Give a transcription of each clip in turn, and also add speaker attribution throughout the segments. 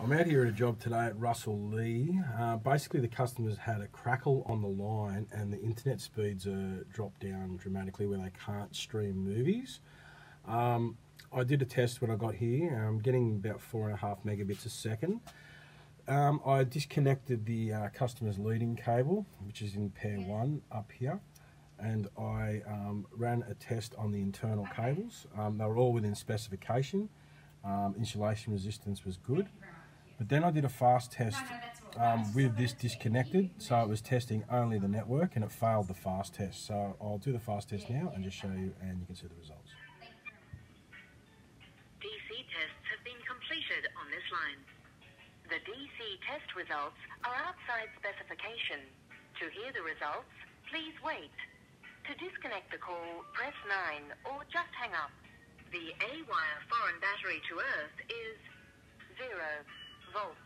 Speaker 1: I'm out here at a job today at Russell Lea. Uh, basically, the customers had a crackle on the line, and the internet speeds are dropped down dramatically where they can't stream movies. Um, I did a test when I got here. I'm getting about four and a half megabits a second. Um, I disconnected the uh, customer's leading cable, which is in pair one up here, and I um, ran a test on the internal cables. Um, they were all within specification. Um, insulation resistance was good. But then I did a fast test um, with this disconnected, so it was testing only the network and it failed the fast test. So I'll do the fast test now and just show you and you can see the results.
Speaker 2: DC tests have been completed on this line. The DC test results are outside specification. To hear the results, please wait. To disconnect the call, press 9 or just hang up. The A-wire foreign battery to Earth is 0 volts.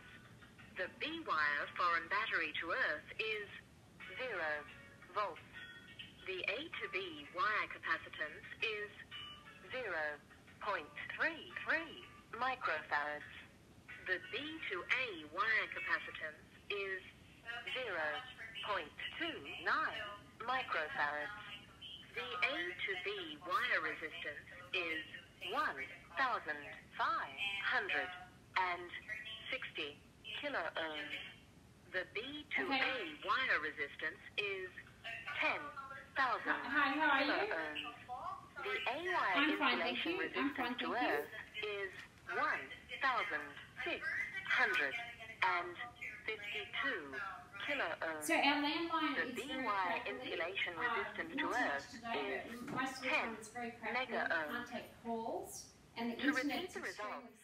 Speaker 2: The B-wire foreign battery to Earth is 0 volts. The A to B wire capacitance is 0.33 microfarads. The B to A wire capacitance is 0.29 microfarads. The A to B wire resistance is 1,500 and 60 kilo ohms. The B to okay. A wire resistance is 10,000
Speaker 3: Hi, how are
Speaker 2: kilo ohms. The A wire
Speaker 3: I'm
Speaker 2: insulation
Speaker 3: thank you. I'm fine,
Speaker 2: resistance to earth is 1,652 kilo ohms.
Speaker 3: So our landline
Speaker 2: The B wire insulation
Speaker 3: Um,
Speaker 2: resistance to
Speaker 3: not so much
Speaker 2: earth is
Speaker 3: my switch
Speaker 2: 10
Speaker 3: is very crackly.
Speaker 2: mega ohms.
Speaker 3: can't take calls, and the
Speaker 2: To repeat the results,